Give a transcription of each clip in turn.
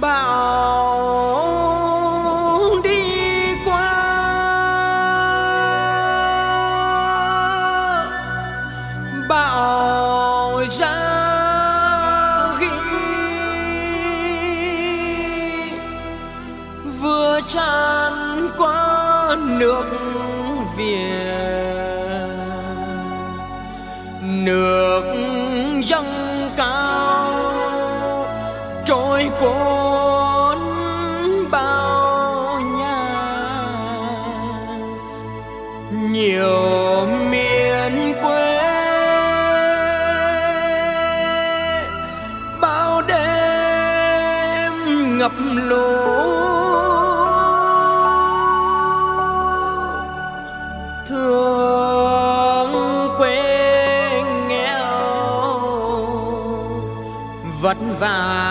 bão đi qua. Bão ra ghi. Vừa tràn qua nước ngập lụt thương quê nghèo vất vả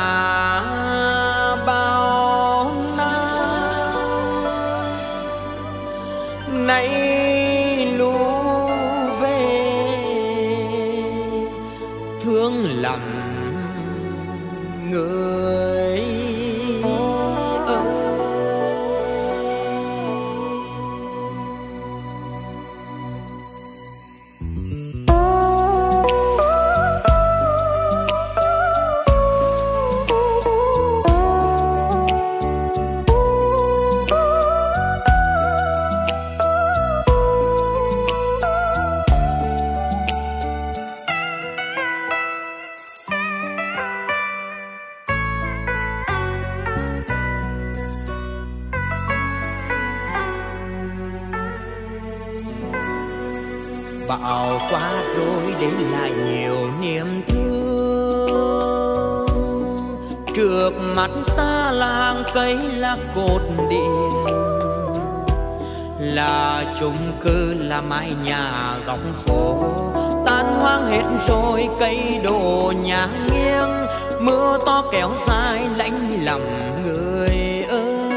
cây là cột điện. Là chung cư, là mái nhà góc phố. Tan hoang hết rồi, cây đổ nhà nghiêng. Mưa to kéo dài, lạnh lầm người ơi.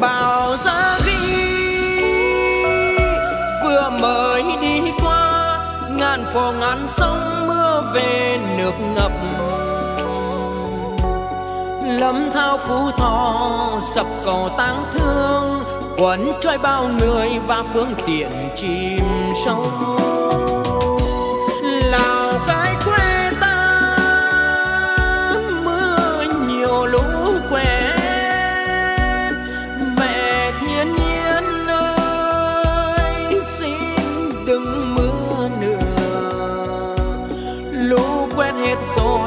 Bao giá ghi vừa mới đi qua, ngàn phố ngàn sông về nước ngập. Lâm thao phú thọ, sập cầu tang thương, quấn trôi bao người và phương tiện chìm sâu.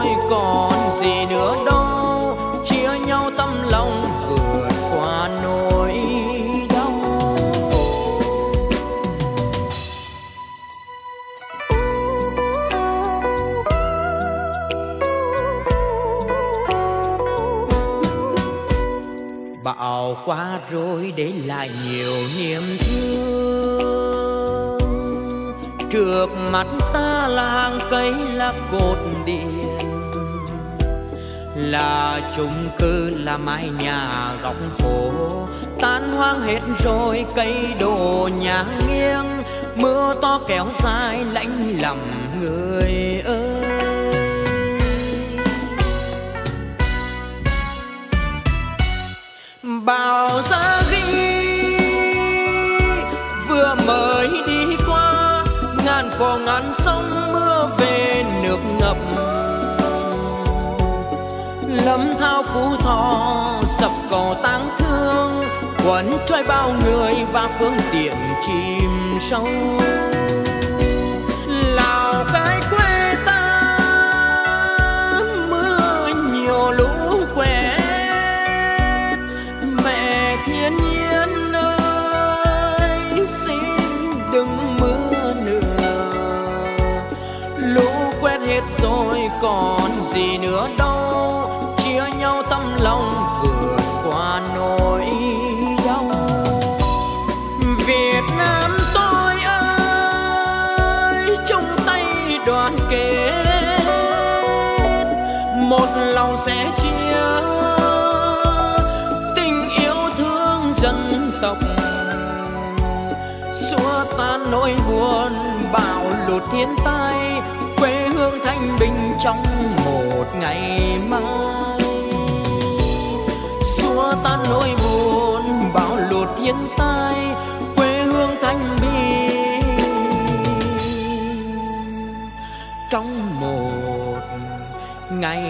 Thôi còn gì nữa đâu. Chia nhau tâm lòng vượt qua nỗi đau. Bão qua rồi để lại nhiều niềm thương. Trước mắt ta là hàng cây là cột điện là chung cư là mái nhà góc phố. Tan hoang hết rồi, cây đổ nhà nghiêng. Mưa to kéo dài, lạnh lầm người ơi. Bao giá ghi vừa mới đi qua, ngàn phố ngàn sông lâm thao phú thọ sập cỏ tang thương, quấn trôi bao người và phương tiện chìm sâu. lụt thiên tai, quê hương thanh bình trong một ngày mai. Xua tan nỗi buồn, bão lụt thiên tai, quê hương thanh bình trong một ngày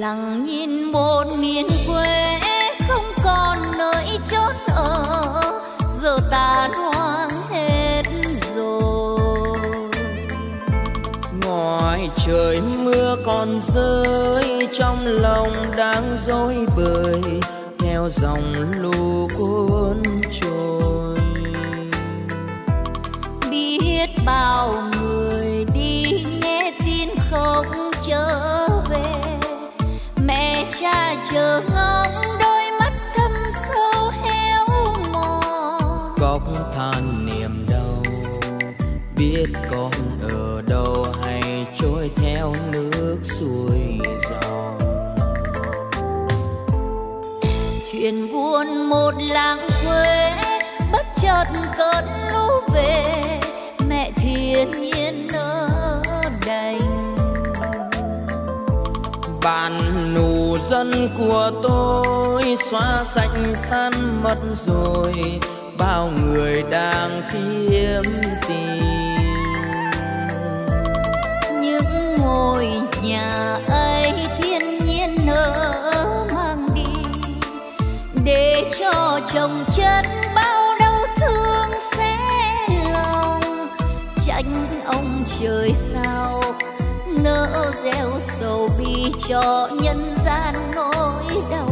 lặng nhìn một miền quê không còn nơi chốn ở. Giờ ta hoang hết rồi. Ngoài trời mưa còn rơi trong lòng đang dối bời theo dòng lũ cuốn trôi. Biết bao bạn nụ dân của tôi, xóa sạch tan mất rồi, bao người đang kiếm tìm. Những ngôi nhà ấy thiên nhiên nở mang đi, để cho chồng chất bao đau thương xé lòng. Tránh ông trời sao nỡ gieo sầu bi cho nhân gian nỗi đau.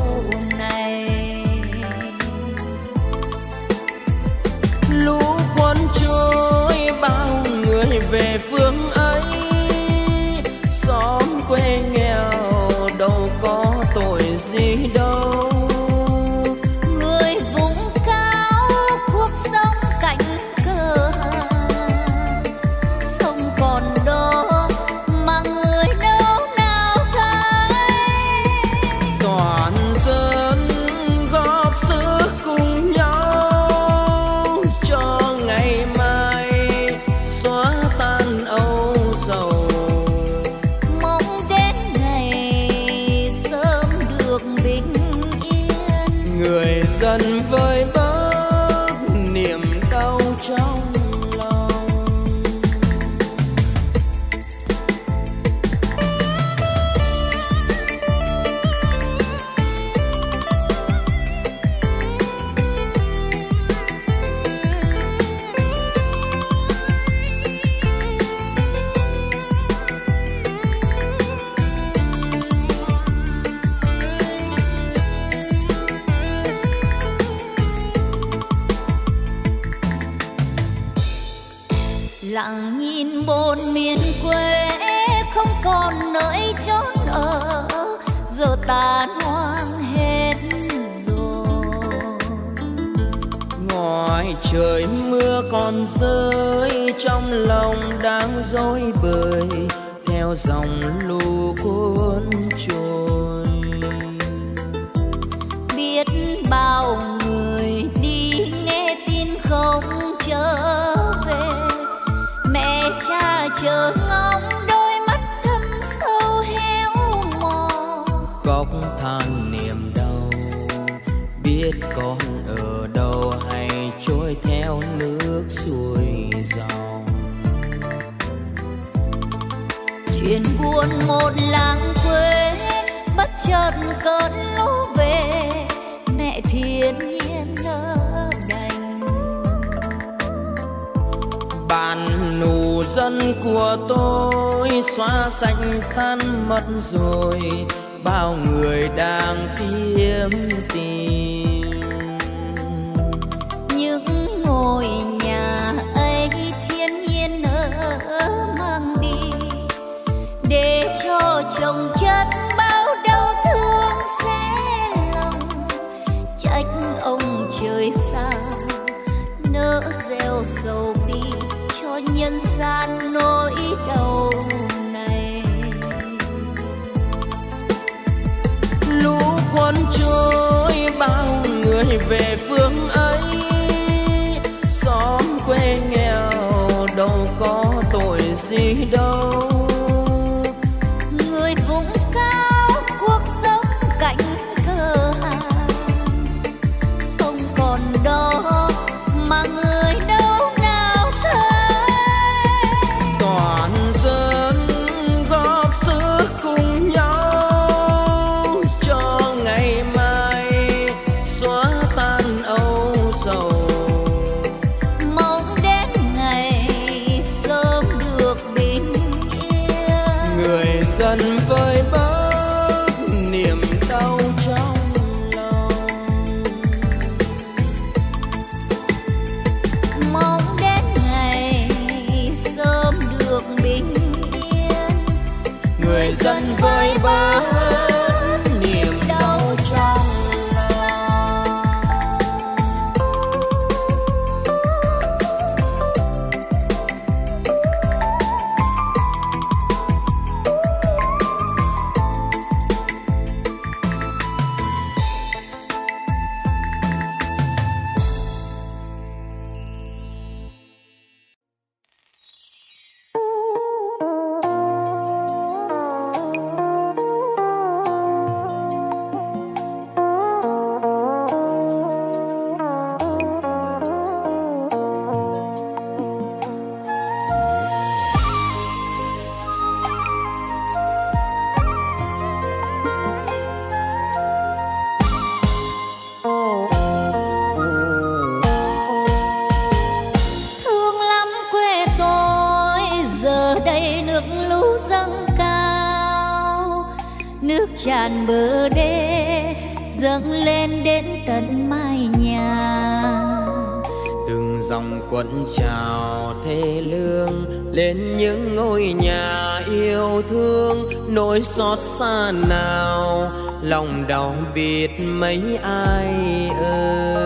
dâng lên đến tận mái nhà. Từng dòng quấn trào thê lương lên những ngôi nhà yêu thương. Nỗi xót xa nào, lòng đau biết mấy ai ơi.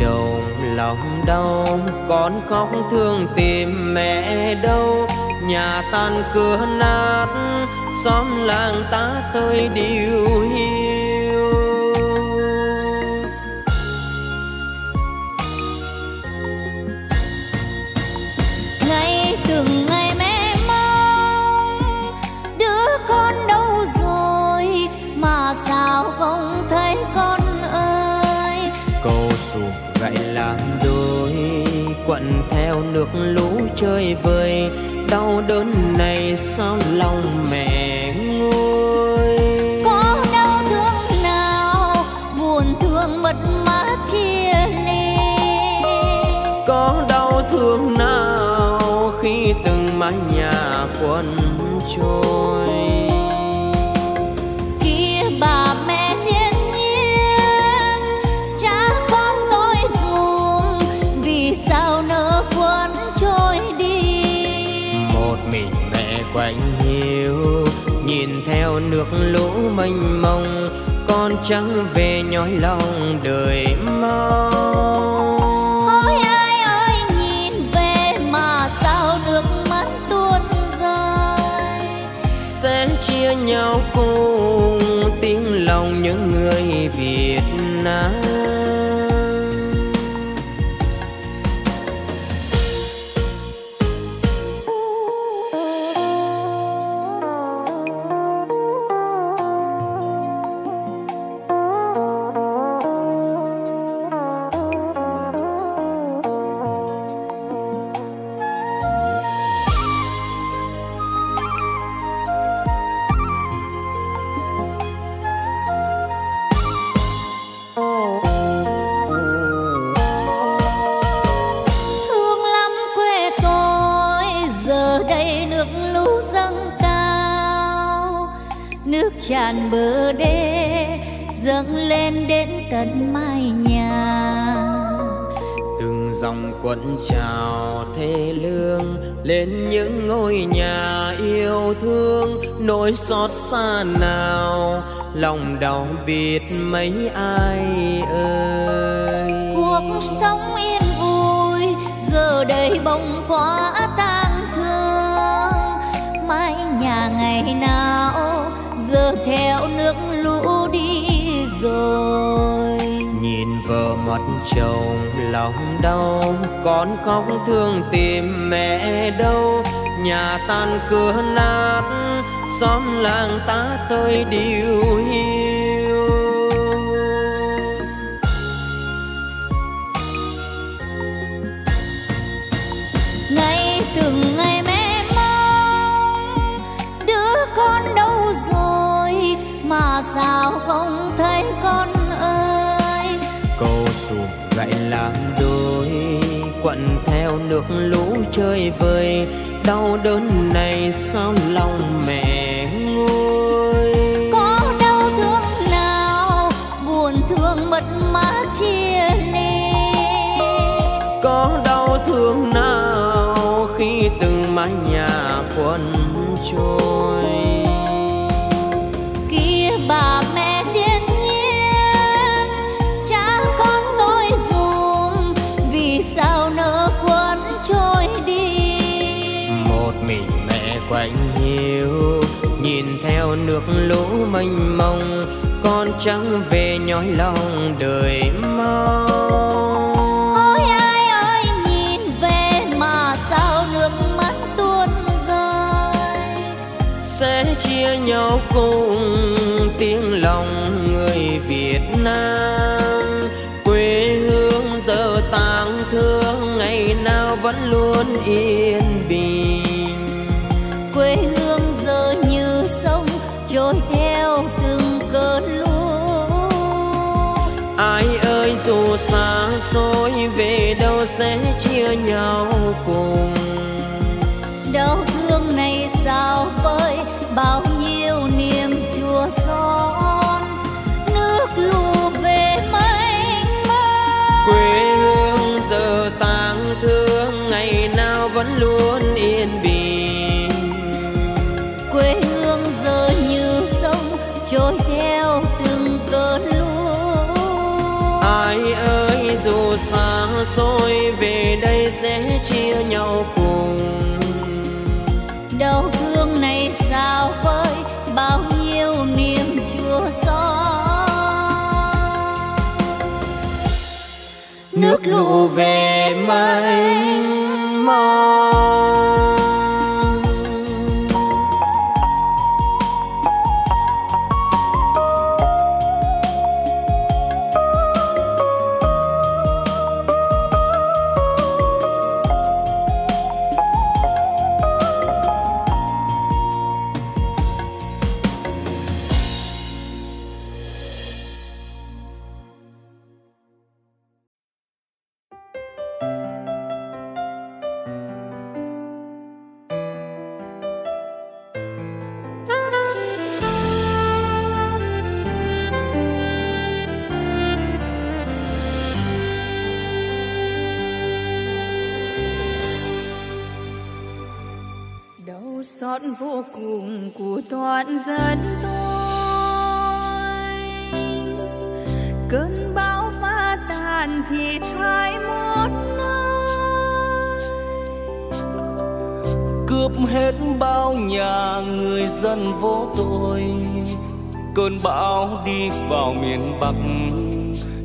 chồng lòng đau, con khóc thương tìm mẹ đâu. Nhà tan cửa nát, xóm làng ta tới điều hiu. nước lũ chơi vơi đau đớn này sao lòng mẹ lũ mênh mông con trắng về nhói lòng đời mong. Khóc thương tìm mẹ đâu. Nhà tan cửa nát xóm làng ta tơi điều đơn này sao nước lũ mênh mông con chẳng về nhói lòng đời mong. Ôi ai ơi nhìn về mà sao nước mắt tuôn rơi? Sẽ chia nhau cùng tiếng lòng người Việt Nam. Quê hương giờ tang thương ngày nào vẫn luôn yên đâu sẽ chia nhau cùng. Đau thương này sao vơi bao nhiêu niềm chua xót. Nước lũ về mênh mông. Quê hương giờ tang thương ngày nào vẫn luôn yên bình. Quê hương giờ như sông trôi theo từng cơn lũ. Ai ơi dù xôi về đây sẽ chia nhau cùng. Đau thương này sao vơi bao nhiêu niềm chua xót. Nước lũ về mênh mông cùng của toàn dân tôi. Cơn bão phá tàn thịt hai một nơi. Cướp hết bao nhà người dân vô tội. Cơn bão đi vào miền bắc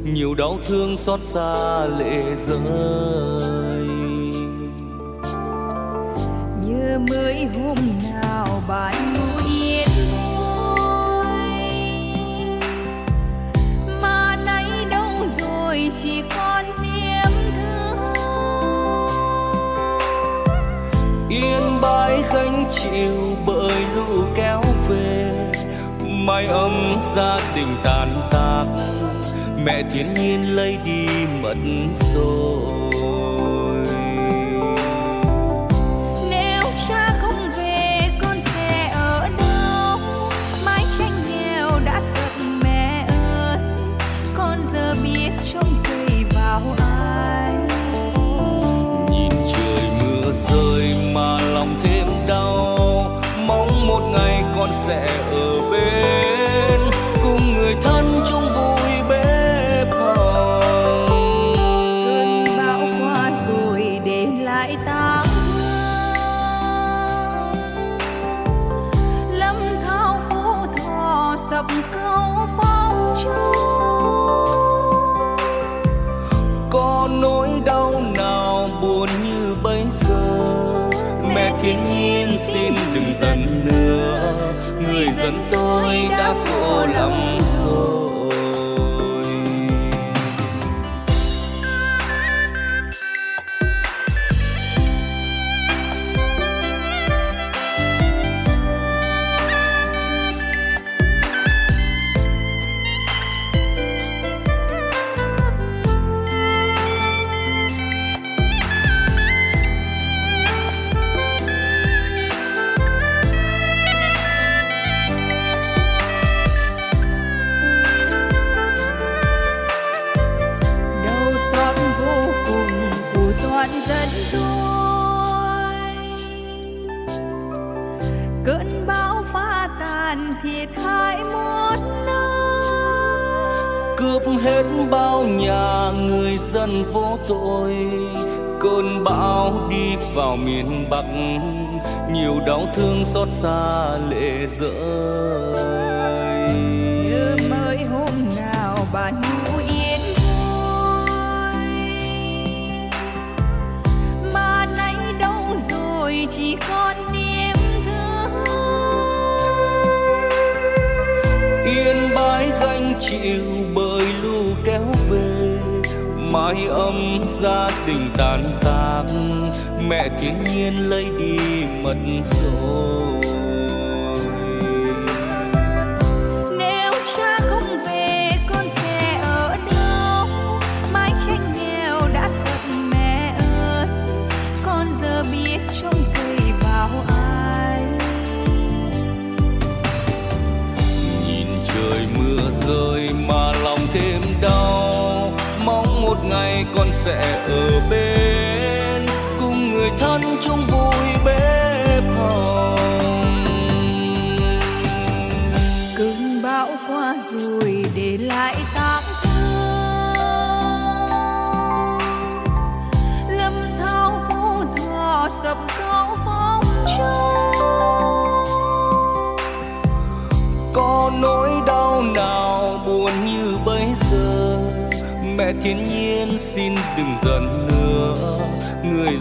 nhiều đau thương xót xa lệ rơi. Như mới hôm nay chịu bởi lũ kéo về. Mái ấm gia đình tàn tác mẹ thiên nhiên lấy đi mất rồi. sẽ ở bên ngày con sẽ ở bên.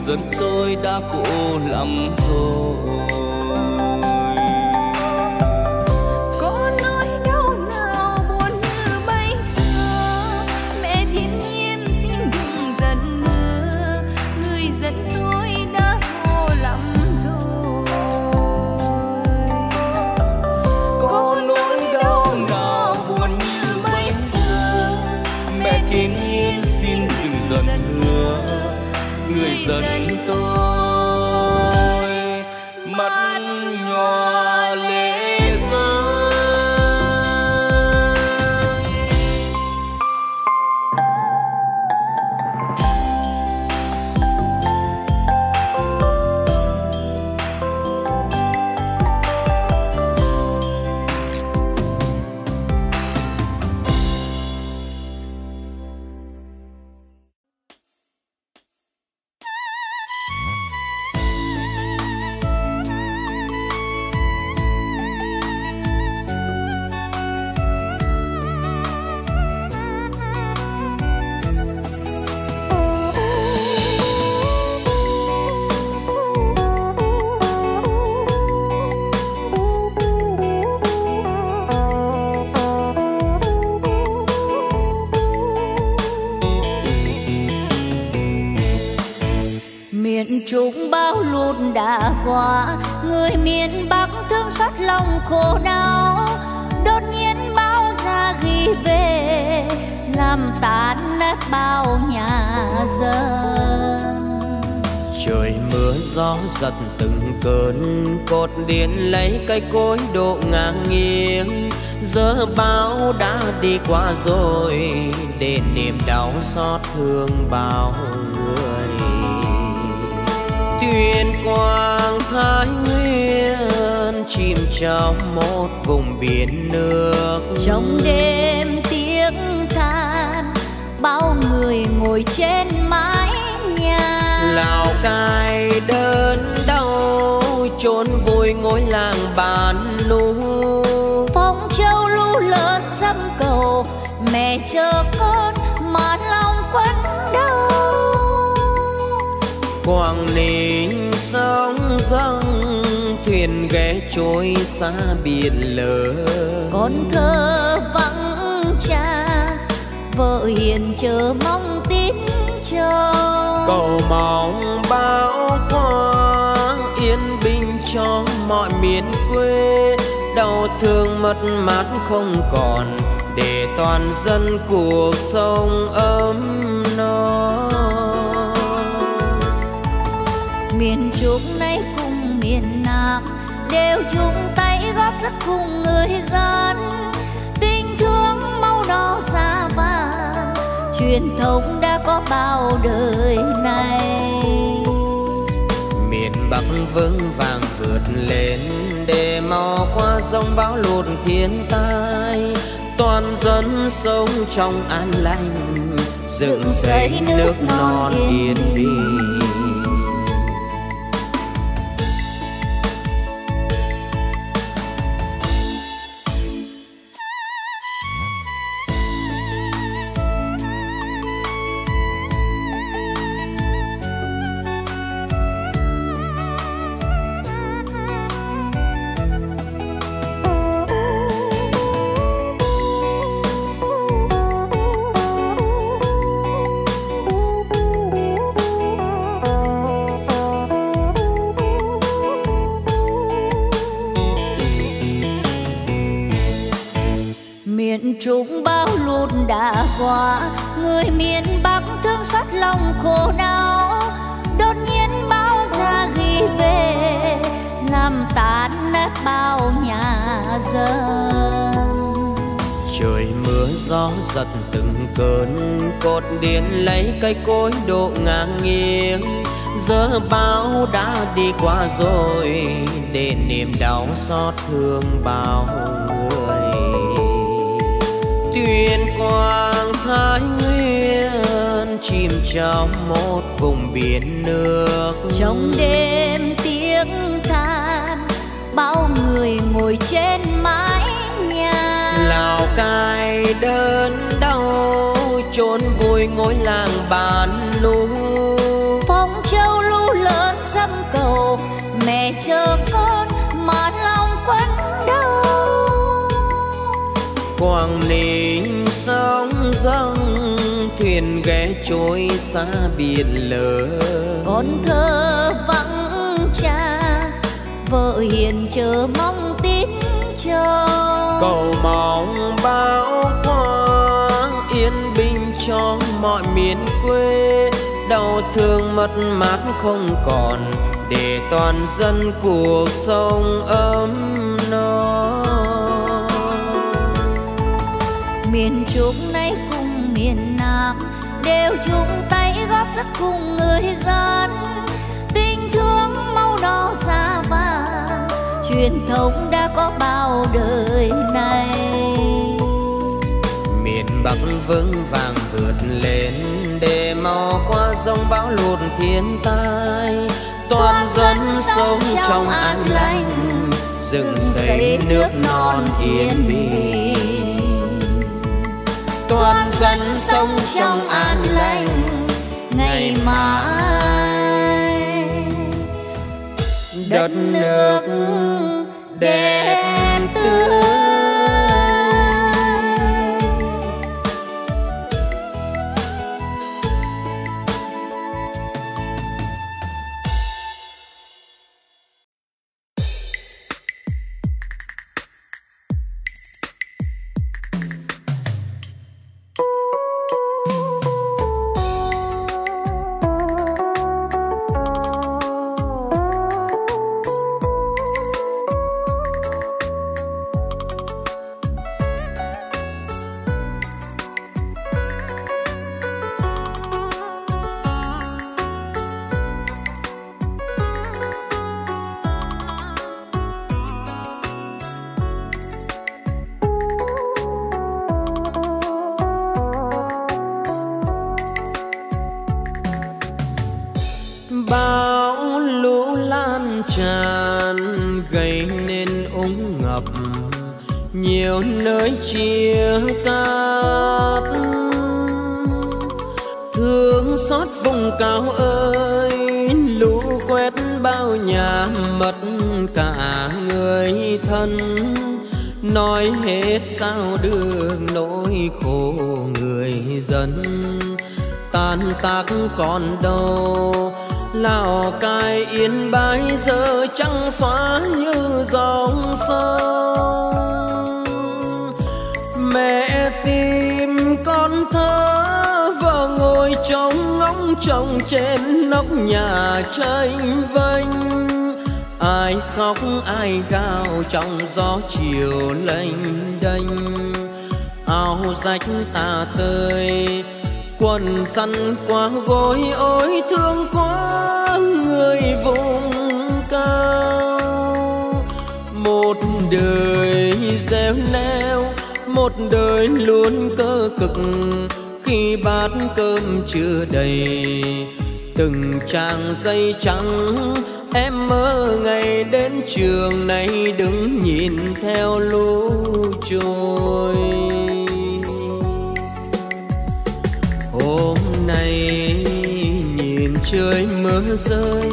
dân tôi đã khổ lắm rồi. phút đã qua. Người miền bắc thương xót lòng khổ đau. Đột nhiên bao ra ghi về, làm tan nát bao nhà dân. Trời mưa gió giật từng cơn, cột điện lấy cây cối độ ngang nghiêng. Giờ bão đã đi qua rồi, để niềm đau xót thương bao huyền quang thái nguyên chìm trong một vùng biển nước. Trong đêm tiếng than bao người ngồi trên mái nhà. Lào cai đơn đau chốn vui ngôi làng bàn lũ phong châu lũ lớn dâm cầu mẹ chờ con mà lòng quấn đau. Quang Ninh sóng dâng thuyền ghé trôi xa biển lớn con thơ vắng cha vợ hiền chờ mong tin chờ cầu mong bão qua yên bình cho mọi miền quê. Đau thương mất mát không còn để toàn dân cuộc sống ấm no miền trung này cùng miền nam đều chung tay góp sức cùng người dân. Tình thương màu đỏ xa vàng truyền thống đã có bao đời này. Miền bắc vững vàng vượt lên để mau qua dòng bão lụt thiên tai. Toàn dân sống trong an lành dựng xây nước non yên bình cơn cột điện lấy cây cối độ ngang nghiêng. Giờ bão đã đi qua rồi để niềm đau xót thương bao người. Tuyên quang thái nguyên chìm trong một vùng biển nước. Trong đêm tiếng than bao người ngồi trên mái nhà. Lào cai đơn chốn vui ngôi làng bàn nu phong châu lu lớn dâm cầu mẹ chờ con mà lòng quấn đau. Quảng ninh sóng dâng thuyền ghé trôi xa biển lớn con thơ vắng cha vợ hiền chờ mong tin chờ. Cầu mong yên cho mọi miền quê. Đau thương mất mát không còn để toàn dân cuộc sống ấm no. Miền trung này cùng miền nam đều chung tay góp sức cùng người dân. Tình thương màu đỏ xa vàng truyền thống đã có bao đời này. Miền bắc vững vàng vượt lên để mau qua dòng bão lụt thiên tai. Toàn dân sống trong an lành dựng xây nước non yên bình. Toàn dân sống trong an lành ngày mai đất nước đẹp tươi con thơ vợ ngồi trong ngóng trông trên nóc nhà tranh vênh. Ai khóc, ai gào trong gió chiều lênh đênh. Áo rách tà tơi, quần săn qua gối ôi thương quá người vùng cao. Một đời gieo nén một đời luôn cơ cực, khi bát cơm chưa đầy. Từng trang dây trắng em mơ ngày đến trường này đứng nhìn theo lũ trôi hôm nay nhìn trời mưa rơi,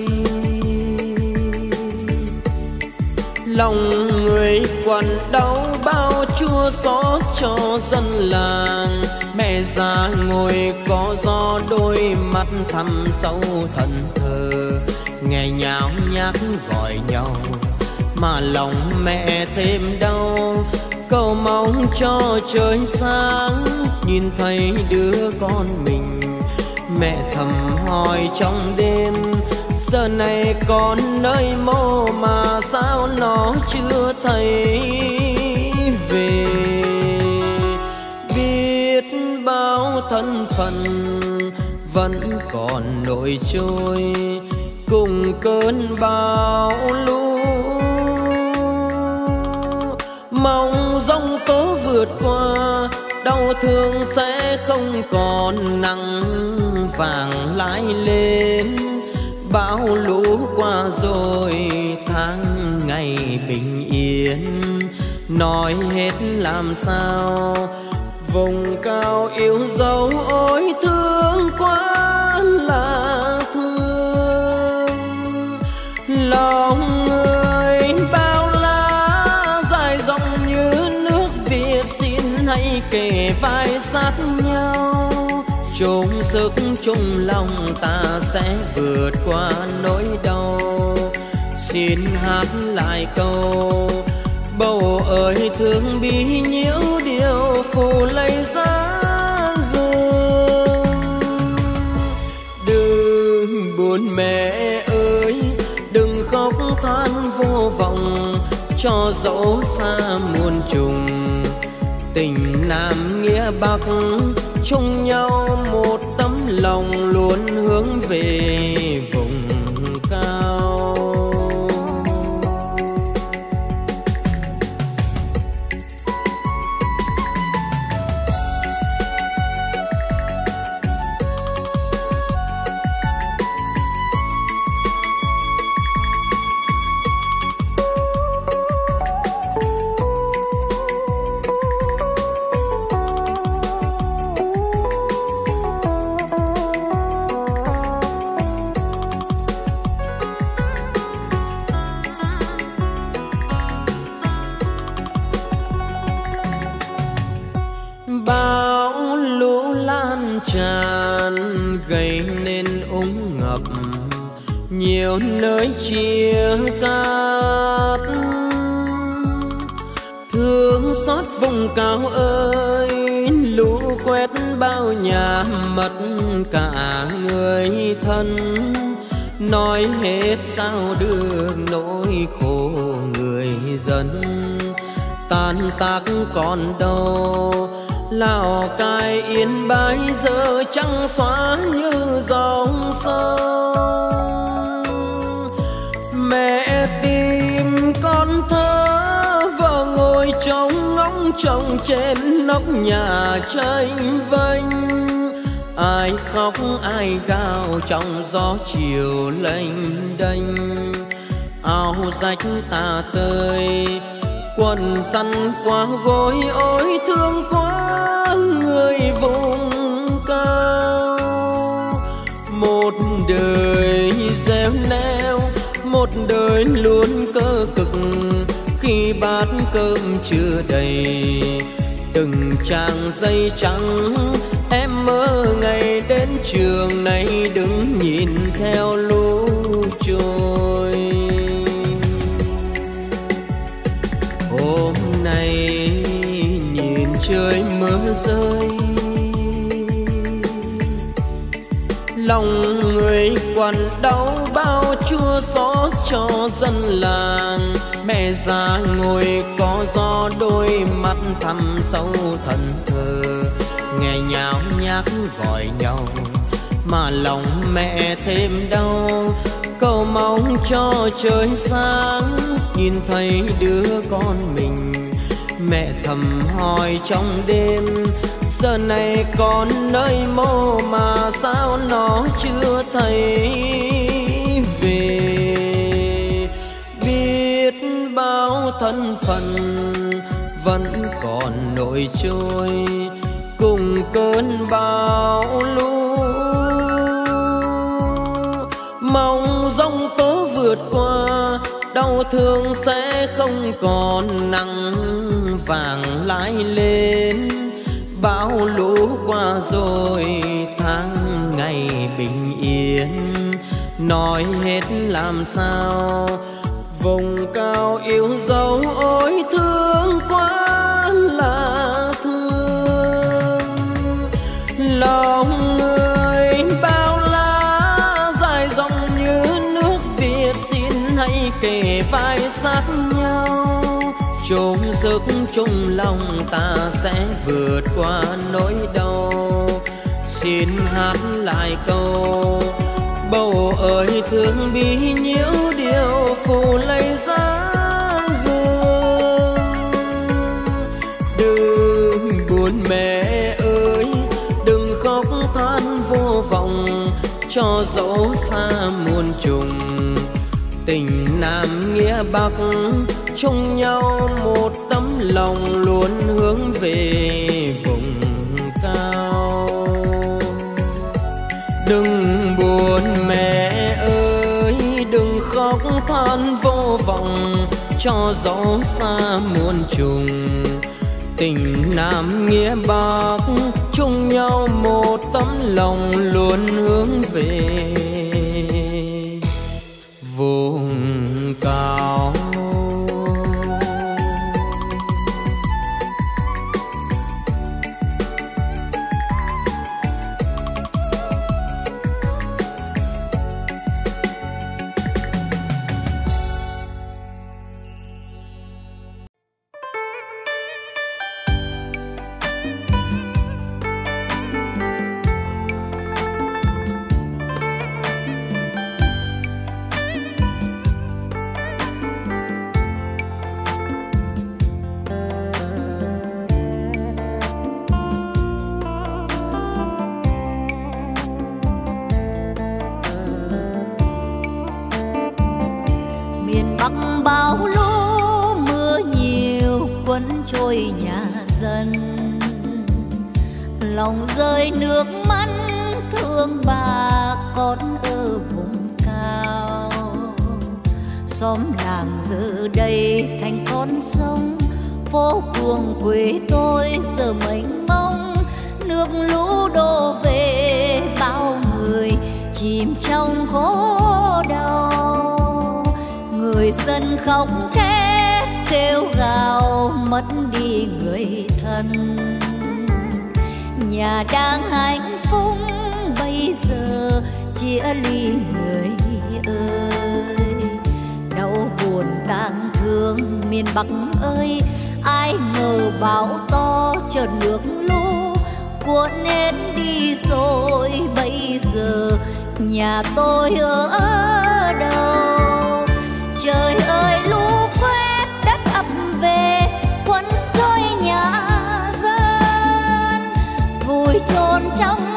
lòng người quặn đau bao chua xót cho dân làng, mẹ già ngồi có gió đôi mắt thăm sâu thần thờ. Nghe nháo nhác gọi nhau, mà lòng mẹ thêm đau. Cầu mong cho trời sáng, nhìn thấy đứa con mình. Mẹ thầm hỏi trong đêm, giờ này con nơi mô mà sao nó chưa thấy? Thân phận vẫn còn nổi trôi, cùng cơn bão lũ. Mong giông tố vượt qua, đau thương sẽ không còn, nắng vàng lại lên. Bão lũ qua rồi, tháng ngày bình yên. Nói hết làm sao vùng cao yêu dấu ôi thương quá là thương. Lòng người bao la dài rộng như nước việt xin hãy kề vai sát nhau. Chung sức, chung lòng ta sẽ vượt qua nỗi đau. Xin hát lại câu, bầu ơi thương bi nhiễu điều lấy giá gồm đừng buồn mẹ ơi, đừng khóc than vô vọng, cho dẫu xa muôn trùng. Tình nam nghĩa bắc chung nhau một tấm lòng luôn hướng về vùng. Tác còn đâu. Lào cai yên bái giờ trắng xóa như dòng sông. Mẹ tìm con thơ vợ ngồi trông ngóng trông trên nóc nhà tranh vênh. Ai khóc, ai gào trong gió chiều lênh đênh. Áo rách tà tơi quần săn qua gối, ôi thương quá, người vùng cao. Một đời gieo neo, một đời luôn cơ cực, khi bát cơm chưa đầy, từng trang dây trắng. Em mơ ngày đến trường này đứng nhìn theo lũ trôi. Ngày nhìn trời mưa rơi. Lòng người quặn đau bao chua xót cho dân làng. Mẹ già ngồi có gió đôi mắt thăm sâu thần thờ. Nghe nháo nhác gọi nhau, mà lòng mẹ thêm đau. Cầu mong cho trời sáng, nhìn thấy đứa con mình mẹ thầm hỏi trong đêm, giờ này con nơi mô mà sao nó chưa thấy về? Biết bao thân phận vẫn còn nổi trôi, cùng cơn bão lũ. Mong giông tố vượt qua thương sẽ không còn nắng vàng lại lên. Bão lũ qua rồi, tháng ngày bình yên. Nói hết làm sao, vùng cao yêu dấu ôi thương quá là thương. Lòng chung sức chung lòng ta sẽ vượt qua nỗi đau. Xin hát lại câu, bầu ơi, thương bi nhiễu điều phù lấy giá gương. Đừng buồn mẹ ơi, đừng khóc than vô vọng, cho dẫu xa muôn trùng. Tình nam nghĩa bắc chung nhau, một tấm lòng luôn hướng về vùng cao. Đừng buồn mẹ ơi, đừng khóc than vô vọng, cho gió xa muôn trùng. Tình nam nghĩa bạc chung nhau, một tấm lòng luôn hướng về xóm làng giờ đây thành con sông. Phố phường quê tôi giờ mênh mông. Nước lũ đổ về bao người chìm trong khổ đau. Người dân khóc thét kêu gào, mất đi người thân. Nhà đang hạnh phúc, bây giờ chia ly người ơi buồn tang thương miền bắc ơi, ai ngờ bão to chợt nước lũ, cuốn hết đi rồi bây giờ nhà tôi ở đâu? Trời ơi, lũ quét, đất ập về, cuốn trôi nhà dân vùi chôn trong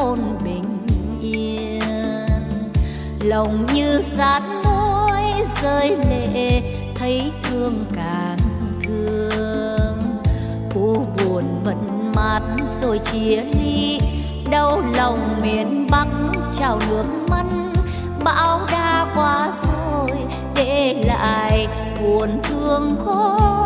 thôn bình yên. Lòng như sát môi rơi lệ, thấy thương càng thương. Cô buồn mẫn mát rồi chia ly, đau lòng miền bắc trào nước mắt. Bão đã qua rồi, để lại buồn thương khôn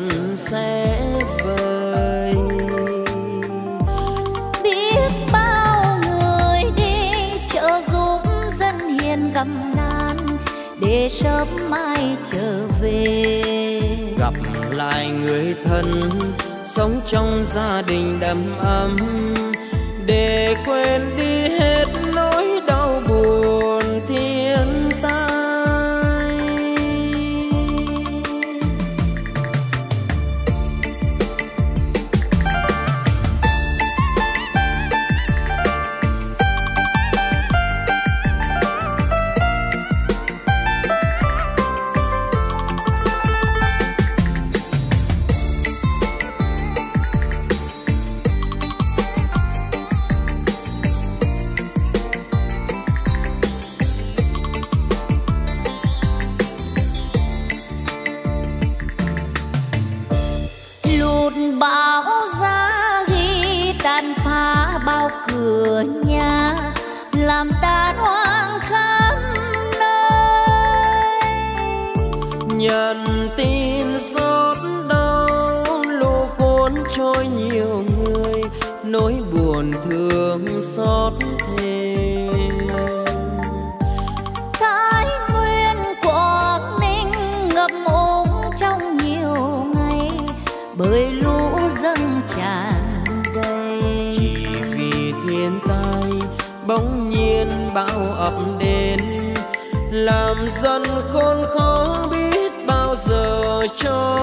dần sẽ vơi biết bao người đi trợ giúp dân hiền gặp nạn để sớm mai trở về. Gặp lại người thân sống trong gia đình đầm ấm để quên đi bão ập đến. Làm dân khôn khó biết bao giờ cho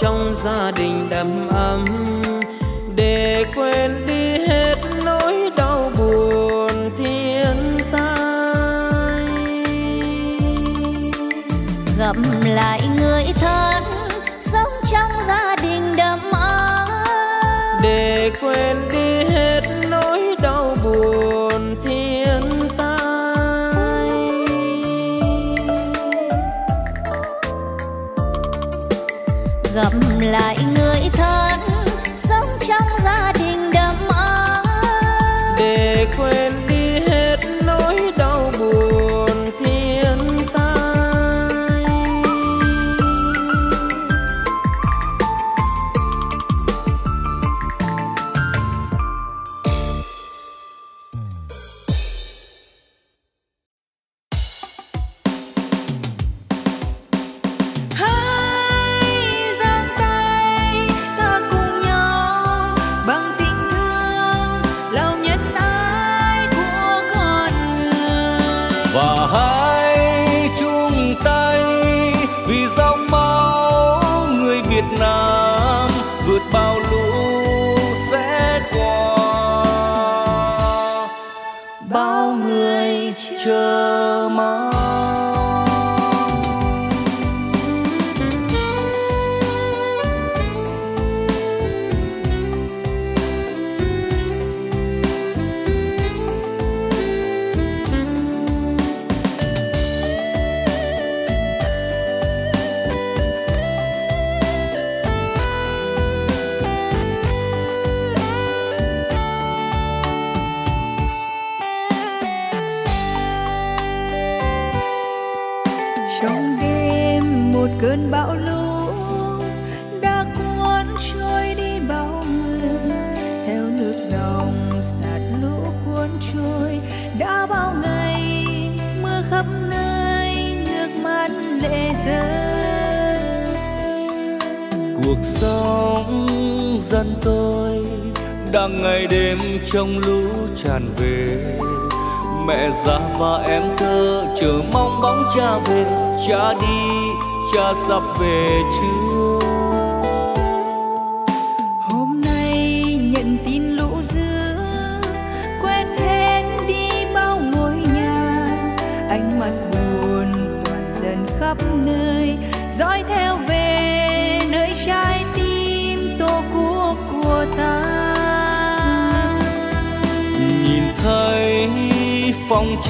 trong gia đình đầm ấm. gặp lại trong lũ tràn về. Mẹ già và em thơ chờ mong bóng cha về, cha đi, cha sắp về chưa hôm nay nhận tin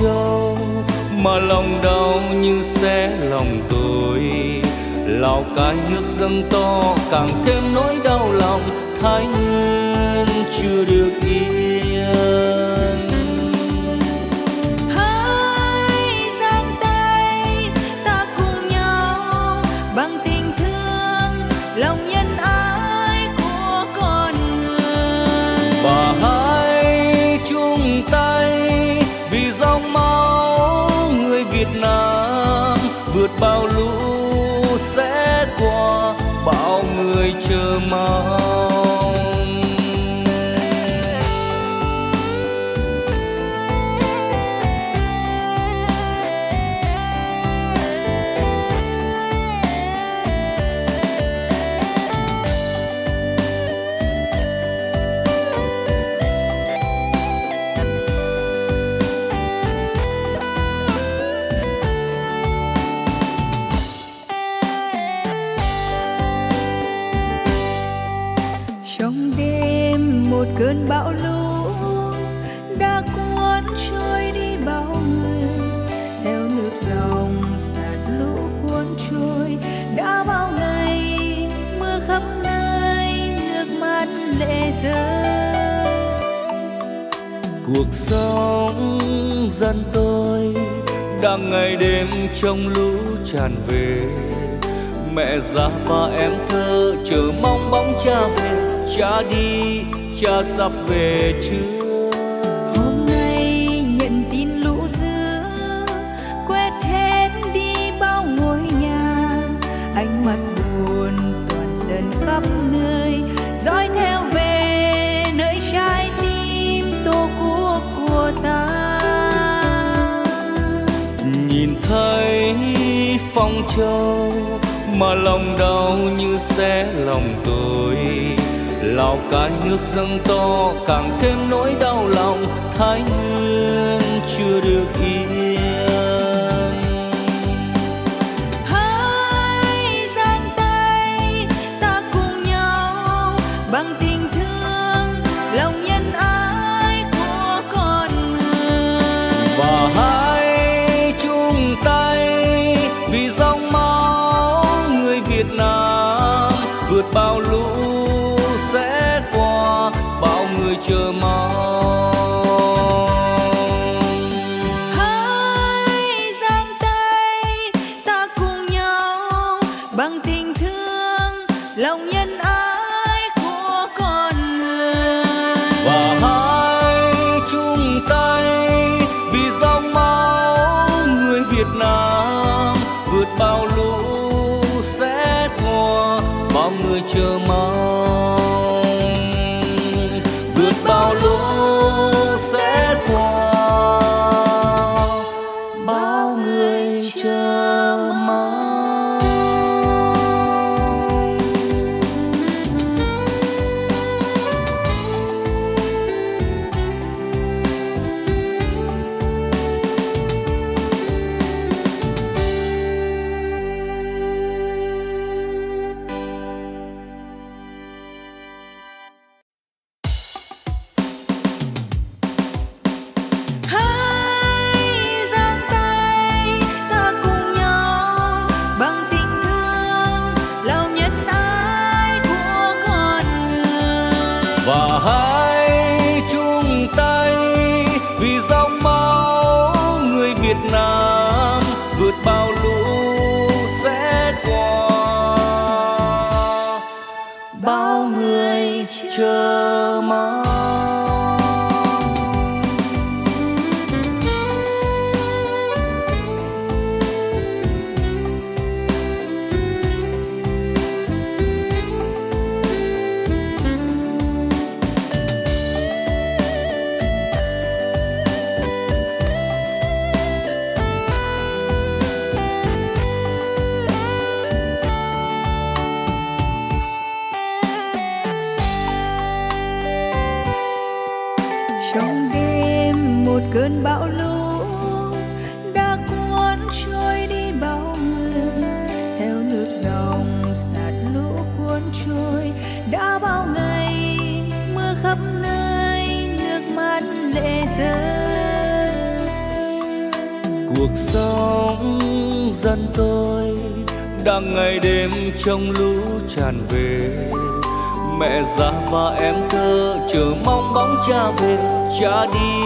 trâu mà lòng đau như xé lòng tôi. Lào cai nước dâng to, càng thêm nỗi đau lòng thái nguyên chưa đang ngày đêm trong lũ tràn về. Mẹ già và em thơ chờ mong bóng cha về, cha đi, cha sắp về phong châu mà lòng đau như xé lòng tôi. Lào cai nước dâng to, càng thêm nỗi đau lòng. Thái nguyên chưa được yên tôi, đang ngày đêm trong lũ tràn về. Mẹ già và em thơ chờ mong bóng cha về, cha đi,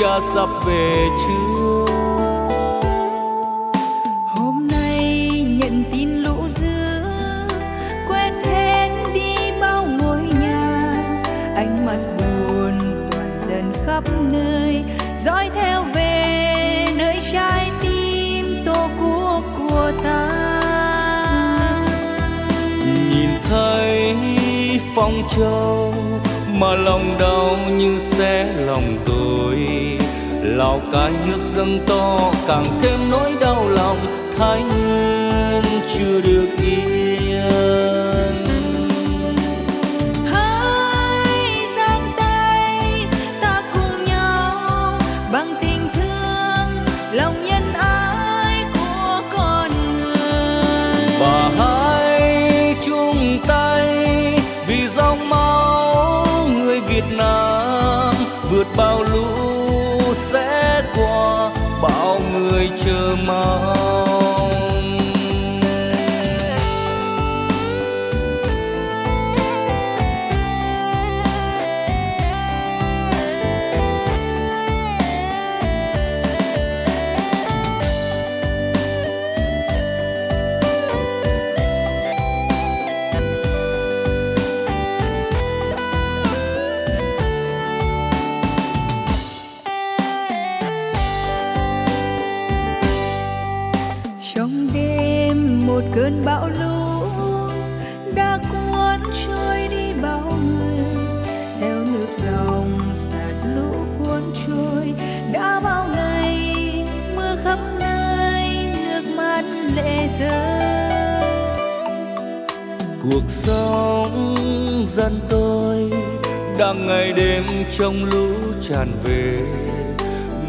cha sắp về chưa trâu mà lòng đau như xé lòng tôi. Lào cai nước dâng to, càng thêm nỗi đau lòng, thái nguyên chưa được yên. Hãy giang tay ta cùng nhau, bằng tình thương, lòng nhau đang ngày đêm trong lũ tràn về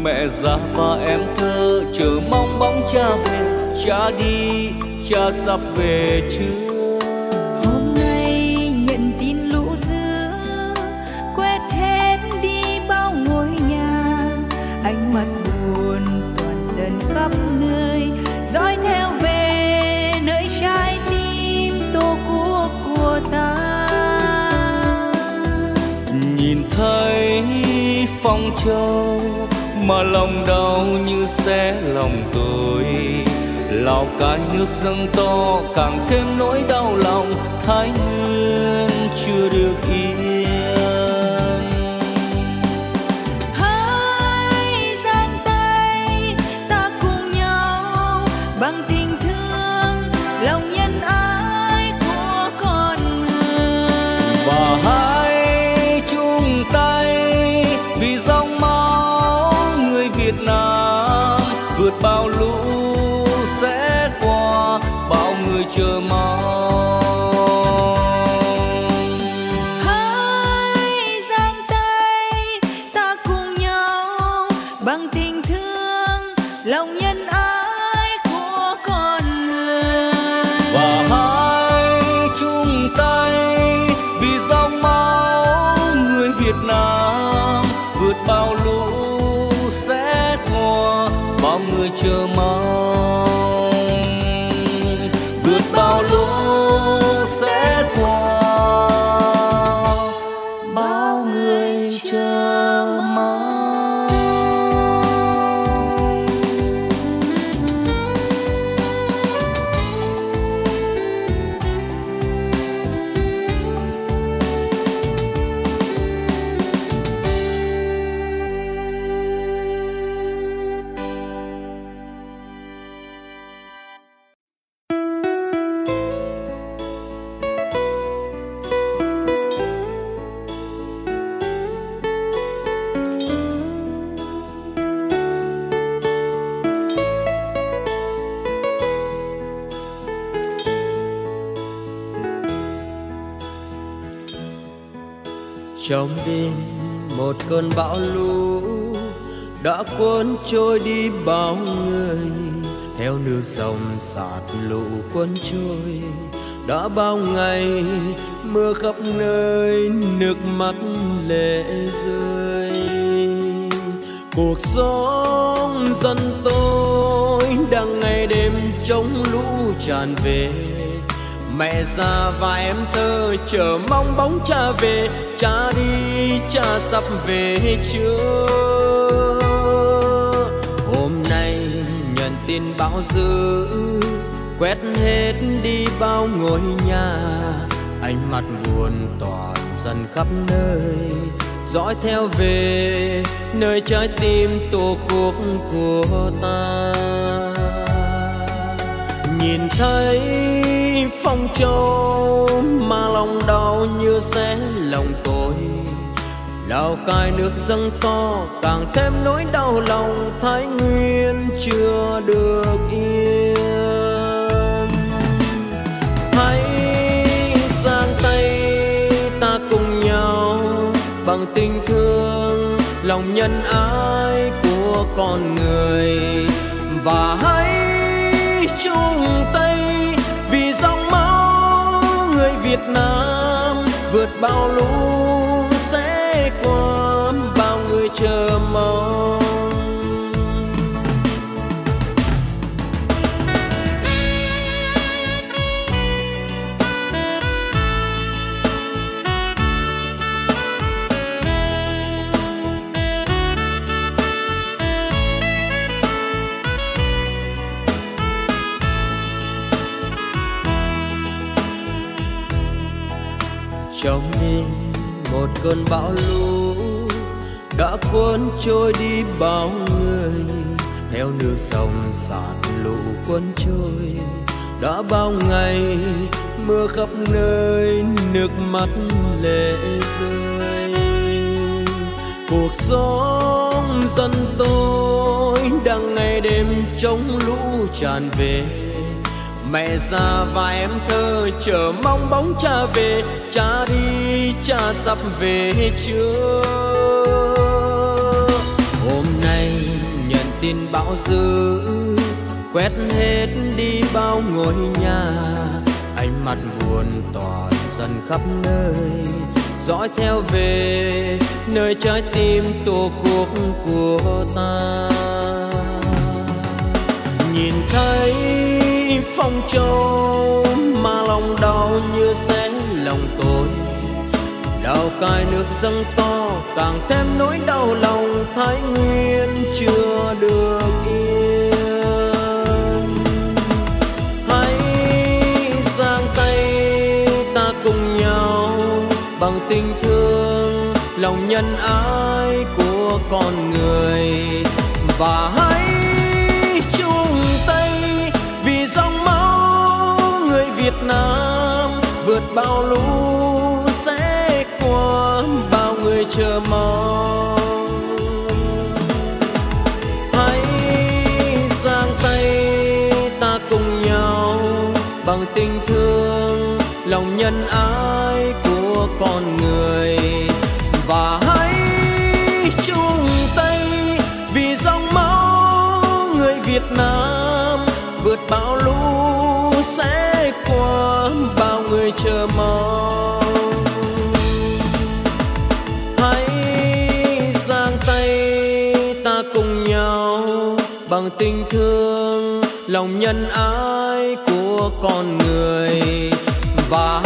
mẹ già và em thơ chờ mong bóng cha về, cha đi, cha sắp về chưa? châu, mà lòng đau như xé lòng tôi. Lào cai nước dâng to, càng thêm nỗi đau lòng. Thái nguyên chưa được mưa khắp nơi nước mắt lệ rơi. Cuộc sống dân tôi đang ngày đêm chống lũ tràn về. Mẹ già và em thơ chờ mong bóng cha về. Cha đi, cha sắp về chưa? Hôm nay nhận tin bão dữ, quét hết đi bao ngôi nhà ánh mắt buồn toàn dần khắp nơi. Dõi theo về nơi trái tim tổ quốc của ta. Nhìn thấy phong châu mà lòng đau như xé lòng tôi. Lào cai nước dâng to càng thêm nỗi đau lòng. Thái Nguyên chưa được yên bằng tình thương, lòng nhân ái của con người. Và hãy chung tay, vì dòng máu người Việt Nam vượt bao lũ sẽ qua bao người chờ mong. Cơn bão lũ đã cuốn trôi đi bao người. Theo nước sông sạt lũ cuốn trôi, đã bao ngày mưa khắp nơi, nước mắt lệ rơi. Cuộc sống dân tôi đang ngày đêm chống lũ tràn về. Mẹ già và em thơ chờ mong bóng cha về cha đi, cha sắp về chưa hôm nay nhận tin bão dữ, quét hết đi bao ngôi nhà ánh mắt buồn toàn dần khắp nơi, dõi theo về nơi trái tim tổ quốc của ta nhìn thấy phong châu mà lòng đau như xe lòng tôi. Đào cai nước dâng to, càng thêm nỗi đau lòng thái nguyên chưa được yên. Hãy sang tay ta cùng nhau, bằng tình thương lòng nhân ái của con người. Và hãy bao lũ sẽ qua, bao người chờ mong. Hãy giang tay ta cùng nhau, bằng tình thương lòng nhân ái của con người. Và hãy chung tay vì dòng máu người Việt Nam vượt bao lũ người chờ mong. Hãy giang tay ta cùng nhau bằng tình thương lòng nhân ái của con người và